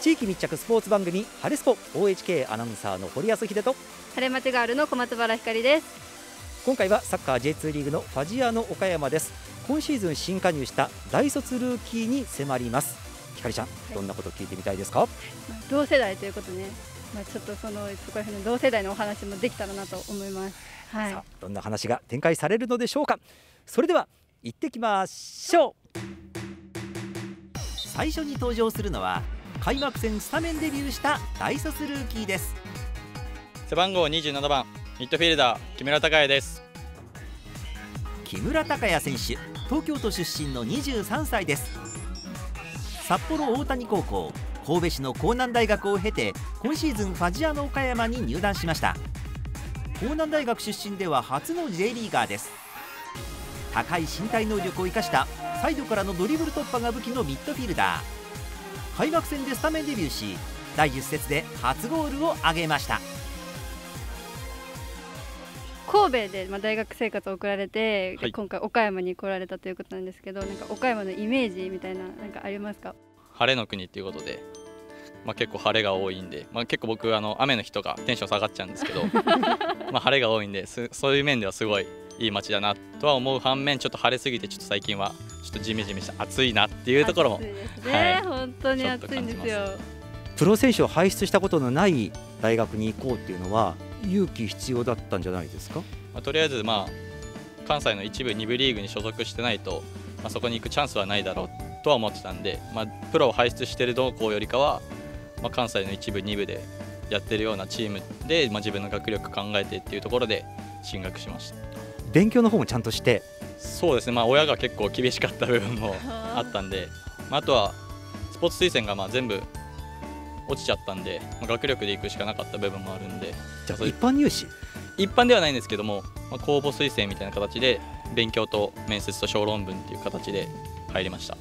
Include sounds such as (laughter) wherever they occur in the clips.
地域密着スポーツ番組ハレスポ OHK アナウンサーの堀安秀と晴れ町ガールの小松原ひかりです今回はサッカー J2 リーグのファジアの岡山です今シーズン新加入した大卒ルーキーに迫りますひかりちゃん、どんなこと聞いてみたいですか、まあ、同世代ということねまあ、ちょっとそのそこら辺の同世代のお話もできたらなと思います。はい。どんな話が展開されるのでしょうか？それでは行ってきましょう。最初に登場するのは開幕戦スタメンデビューした大卒ルーキーです。背番号27番ミッドフィルダー木村隆也です。木村隆也選手、東京都出身の23歳です。札幌大谷高校神戸市の江南大学を経て今シーズンファジアの岡山に入団しました江南大学出身では初の J リーガーです高い身体能力を生かしたサイドからのドリブル突破が武器のミッドフィルダー開幕戦でスタメンデビューし第10節で初ゴールを挙げました。神戸でまあ大学生活を送られて、はい、今回岡山に来られたということなんですけどなんか岡山のイメージみたいななんかありますか？晴れの国っていうことで、まあ、結構晴れが多いんで、まあ、結構僕あの雨の日とかテンション下がっちゃうんですけど (laughs) まあ晴れが多いんでそういう面ではすごいいい街だなとは思う反面ちょっと晴れすぎてちょっと最近はちょっとジメジメした暑いなっていうところも暑いですね、はい、本当に暑いんですよ。プロ選手を輩出したことのない大学に行こうっていうのは勇気必要だったんじゃないですか、まあ、とりあえずまあ関西の一部2部リーグに所属してないと、まあ、そこに行くチャンスはないだろうとは思ってたんで、まあ、プロを輩出してる同校よりかは、まあ、関西の一部2部でやってるようなチームで、まあ、自分の学力考えてっていうところで進学しました勉強の方もちゃんとして。そうですね、まあ、親が結構厳しかった部分も (laughs) あったんで、まあ、あとはスポーツ推薦がまあ全部落ちちゃったんで、まあ、学力でいくしかなかった部分もあるんで。じゃあ一般入試？一般ではないんですけども、まあ、公募推薦みたいな形で勉強と面接と小論文っていう形で入りました。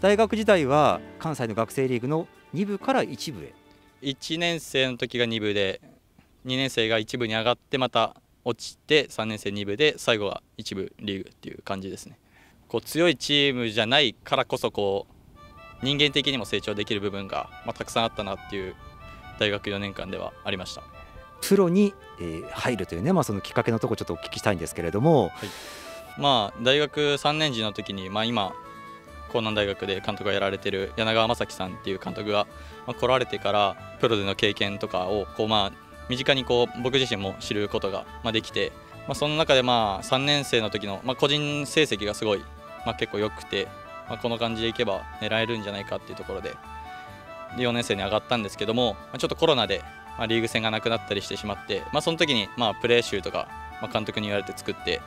大学時代は関西の学生リーグの2部から1部へ。1年生の時が2部で2年生が1部に上がってまた落ちて3年生2部で最後は1部リーグっていう感じですね。こう強いチームじゃないからこそこう人間的にも成長できる部分が、まあ、たくさんあったなっていう大学4年間ではありました。プロに、えー、入るというね、まあ、そのきっかけのところちょっとお聞きしたいんですけれども、はい、まあ大学3年時の時に、まあ、今江南大学で監督をやられてる柳川正樹さんっていう監督が、まあ、来られてからプロでの経験とかをこう、まあ、身近にこう僕自身も知ることが、ま、できて、まあ、その中でまあ3年生の時の、ま、個人成績がすごい、ま、結構良くて、ま、この感じでいけば狙えるんじゃないかっていうところで4年生に上がったんですけども、ま、ちょっとコロナで、ま、リーグ戦がなくなったりしてしまって、まあ、その時にまあプレー集とか、ま、監督に言われて作って、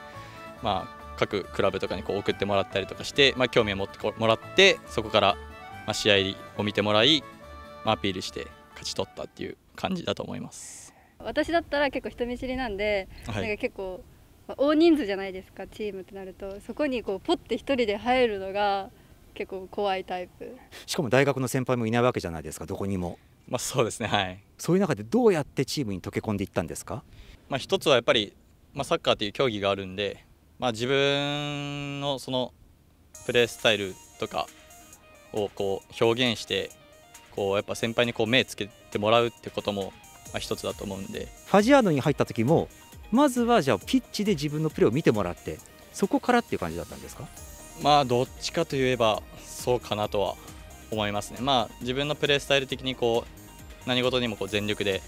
まあ、各クラブとかにこう送ってもらったりとかして、まあ、興味を持ってもらってそこからま試合を見てもらい、まあ、アピールして勝ち取ったっていう感じだと思います。私だったら結構人見知りなんで、はい、なんか結構、まあ、大人数じゃないですかチームってなると。そこにこうポッて1人で入るのが結構怖いタイプ。しかも大学の先輩もいないわけじゃないですかどこにも。まあ、そうですねはい。そういう中でどうやってチームに溶け込んでいったんですか、まあ、一つはやっぱり、まあ、サッカーという競技があるんでまあ、自分のそのプレースタイルとかをこう表現してこうやっぱ先輩にこう目つけてもらうってこともまあ一つだと思うんで。ファジアードに入った時もまずはじゃあピッチで自分のプレーを見てもらってそこからっていう感じだったんですか？まあどっちかといえばそうかなとは思いますね。まあ自分のプレースタイル的にこう何事にもこう全力で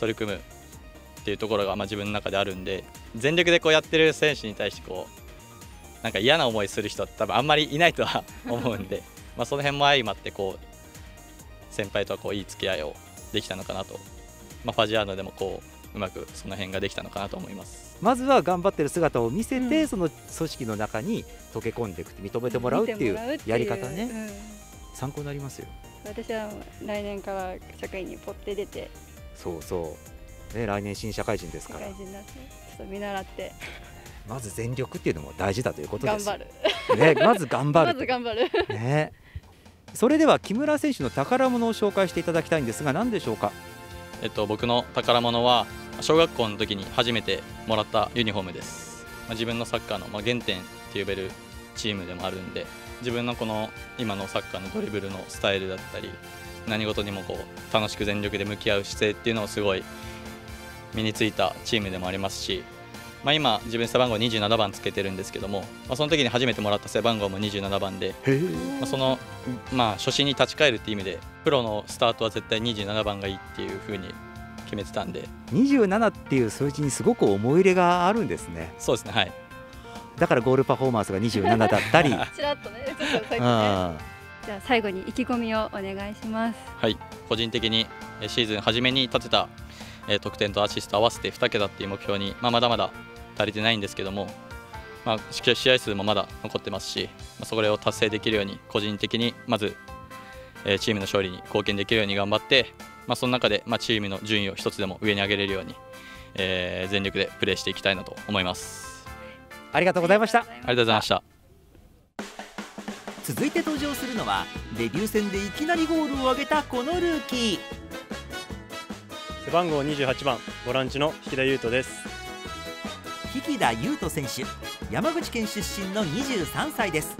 取り組むっていうところがまあ自分の中であるんで全力でこうやってる選手に対してこうなんか嫌な思いする人は多分あんまりいないとは思うんで (laughs) まあその辺も相まってこう先輩とはこういい付き合いをできたのかなと、まあ、ファジアーノでもこううまくその辺ができたのかなと思いますまずは頑張ってる姿を見せて、うん、その組織の中に溶け込んでいく認めてもらうっていうやり方ね、うん、参考になりますよ私は来年から社会にポッて出てそうそうね、来年新社会人ですから。社会人ちょっと見習って。まず全力っていうのも大事だということです。頑張る。ね、まず頑張る。(laughs) まず頑張る。ね。それでは木村選手の宝物を紹介していただきたいんですが、何でしょうか？えっと、僕の宝物は小学校の時に初めてもらったユニフォームです。まあ、自分のサッカーのまあ原点って呼べるチームでもあるんで、自分のこの今のサッカーのドリブルのスタイルだったり、何事にもこう楽しく全力で向き合う姿勢っていうのをすごい身についたチームでもありますし、まあ、今自分背番号27番つけてるんですけども、まあ、その時に初めてもらった背番号も27番で、まあ、その、まあ、初心に立ち返るっていう意味でプロのスタートは絶対27番がいいっていうふうに決めてたんで。27っていう数字にすごく思い入れがあるんですね。そうですねはい。だからゴールパフォーマンスが27だったり。(laughs) ちらっとねちょっとじゃあ最後に意気込みをお願いします。はい。個人的にシーズン初めに立てた得点とアシスト合わせて2桁っていう目標に、まあ、まだまだ足りてないんですけども、まあ、試合数もまだ残ってますし、まあ、それを達成できるように個人的にまずチームの勝利に貢献できるように頑張ってまあ、その中で、まあ、チームの順位を一つでも上に上げれるように、えー、全力でプレーしていきたいなと思います。ありがとうございました。ありがとうございました。続いて登場するのはデビュー戦でいきなりゴールを挙げたこのルーキー。背番号28番ボランチの引田優斗です。引田優斗選手山口県出身の23歳です。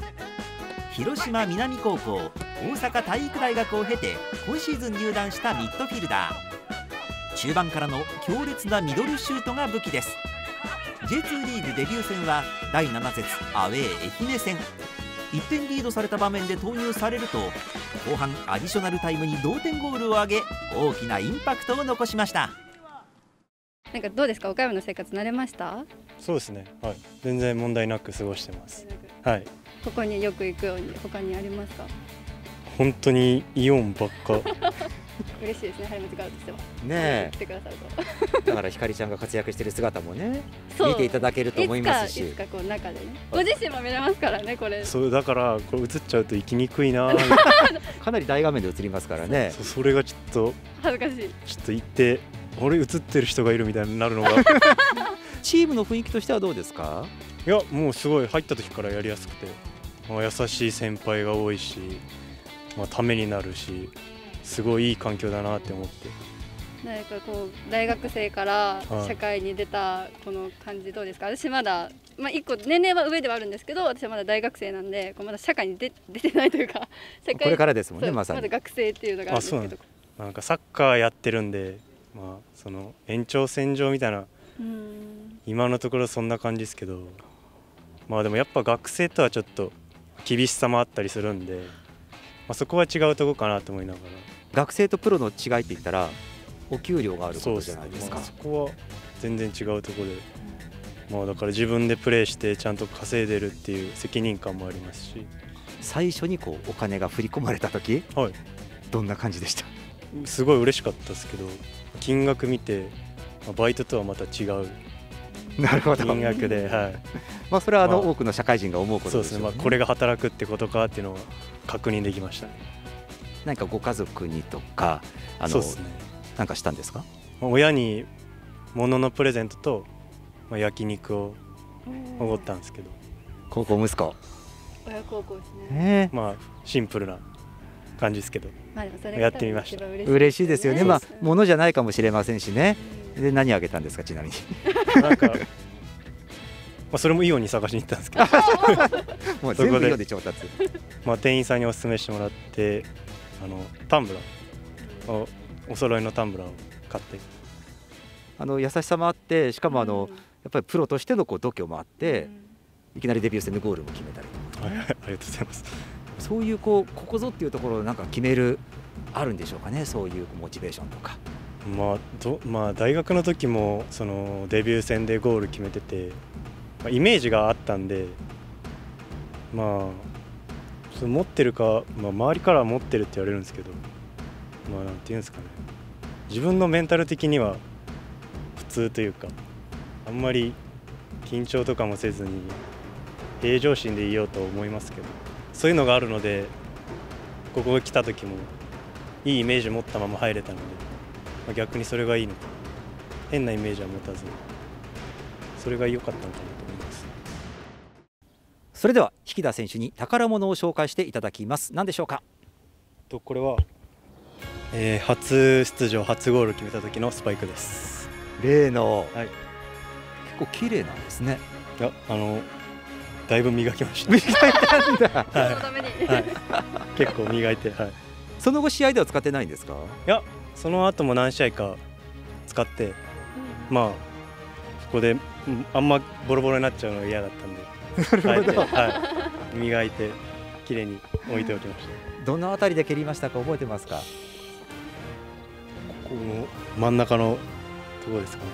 広島南高校大阪体育大学を経て今シーズン入団したミッドフィルダー。中盤からの強烈なミドルシュートが武器です。J2 リーグデビュー戦は第7節アウェー愛媛戦。1点リードされた場面で投入されると後半アディショナルタイムに同点ゴールを挙げ大きなインパクトを残しました。なんかどうですか？岡山の生活慣れました？そうですね。はい。全然問題なく過ごしてます。はい。ここによく行くように他にありますか？本当にイオンばっか (laughs) 嬉しいですね、張本からとしては。ね来てくださると。(laughs) だからひかりちゃんが活躍している姿もね、見ていただけると思いますし。いつかこう中でね、ご自身も見れますからね、これ。そうだからこれ映っちゃうと行きにくいな。(laughs) かなり大画面で映りますからね。そそれがちょっと恥ずかしい。ちょっと行って、俺映ってる人がいるみたいになるのが。チームの雰囲気としてはどうですか？いやもうすごい入った時からやりやすくて、まあ、優しい先輩が多いし。まあ、ためになるしすごいいい環境だなって思って。なんかこう大学生から社会に出たこの感じどうですか、はい、私まだ、まあ、1個年齢は上ではあるんですけど私はまだ大学生なんでこうまだ社会に出出てないというか社会これからですもんねまさに。まだ学生っていうのがあるんですけど。なんかサッカーやってるんで、まあ、その延長線上みたいな今のところそんな感じですけど。まあでもやっぱ学生とはちょっと厳しさもあったりするんで。まあ、そこは違うとこかなと思いながら。学生とプロの違いって言ったらお給料があることじゃないですか、まあ、そこは全然違うところで、まあ、だから自分でプレーしてちゃんと稼いでるっていう責任感もありますし。最初にこうお金が振り込まれた時、はい、どんな感じでした？すごい嬉しかったですけど金額見て、まあ、バイトとはまた違うなるほど。金額で、はい、(laughs) まあそれはあの、多くの社会人が思うことですね、ね、まあ、これが働くってことかっていうのは確認できました、ね、何かご家族にとかあの、ね、なんかしたんですか？親に物のプレゼントと、まあ、焼肉をおごったんですけど。高校息子。親孝行ですね、まあシンプルな感じですけど、まあ、でもそれやってみました。嬉しいですよね、まあ物じゃないかもしれませんしねで何あげたんですかちなみに。なんかまあ、それもイオンに探しに行ったんですけど。(laughs) もう全部イオンで調達。まあ店員さんにお勧めしてもらってあのタンブラー。をお揃いのタンブラーを買って。あの優しさもあってしかもあの、やっぱりプロとしてのこう度胸もあって、いきなりデビュー戦でゴールも決めたりはい、ありがとうございます。そういうこうここぞっていうところをなんか決めるあるんでしょうかねそういうモチベーションとか。まあどまあ、大学の時もそのデビュー戦でゴール決めてて、まあ、イメージがあったんで、まあ、その持ってるか、まあ、周りからは持ってるって言われるんですけど、まあ、なんていうんですかね自分のメンタル的には普通というかあんまり緊張とかもせずに平常心でいようと思いますけどそういうのがあるのでここ来た時もいいイメージ持ったまま入れたので。まあ、逆にそれがいいのか。変なイメージは持たずそれが良かったのかなと思います。それでは引田選手に宝物を紹介していただきます。何でしょうか？とこれは、えー、初出場初ゴール決めた時のスパイクです。例の、はい、結構綺麗なんですね。いやあのだいぶ磨きました。磨いたんだ、(laughs) はい、はい、結構磨いてはい。その後試合では使ってないんですか？いやその後も何試合か使ってまあそこでうんあんまボロボロになっちゃうのが嫌だったんで (laughs) あえて、はい、磨いて綺麗に置いておきました。どのあたりで蹴りましたか覚えてますか？ここの真ん中のところですかね。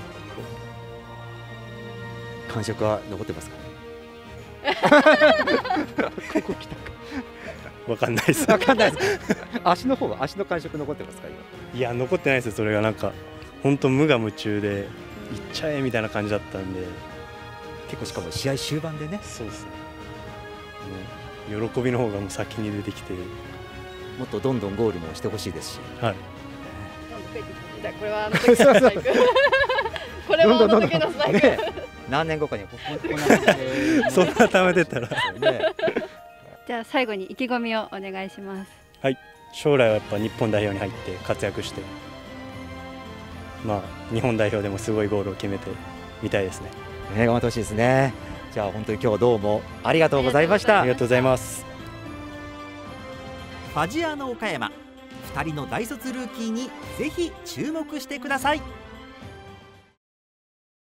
感触は残ってますか？(laughs) ここ来たか。わかんないです。わかんないです。か足の方は足の感触残ってますか今？いや残ってないですよそれが。なんか本当無我夢中で行っちゃえみたいな感じだったんで。結構しかも試合終盤でね。そうですね。もう喜びの方がもう先に出てきて。もっとどんどんゴールもしてほしいですし。はい。これはあの時のスパイク。これはあの時のスパイク、ね。何年後かにこんそんな貯めてたら。ね。(laughs) じゃあ最後に意気込みをお願いします将来はやっぱ日本代表に入って活躍してまあ日本代表でもすごいゴールを決めてみたいですね。ね頑張ってほしいですね。じゃあ本当に今日はどうもありがとうございました。ありがとうございます。ファジアーノ岡山2人の大卒ルーキーにぜひ注目してください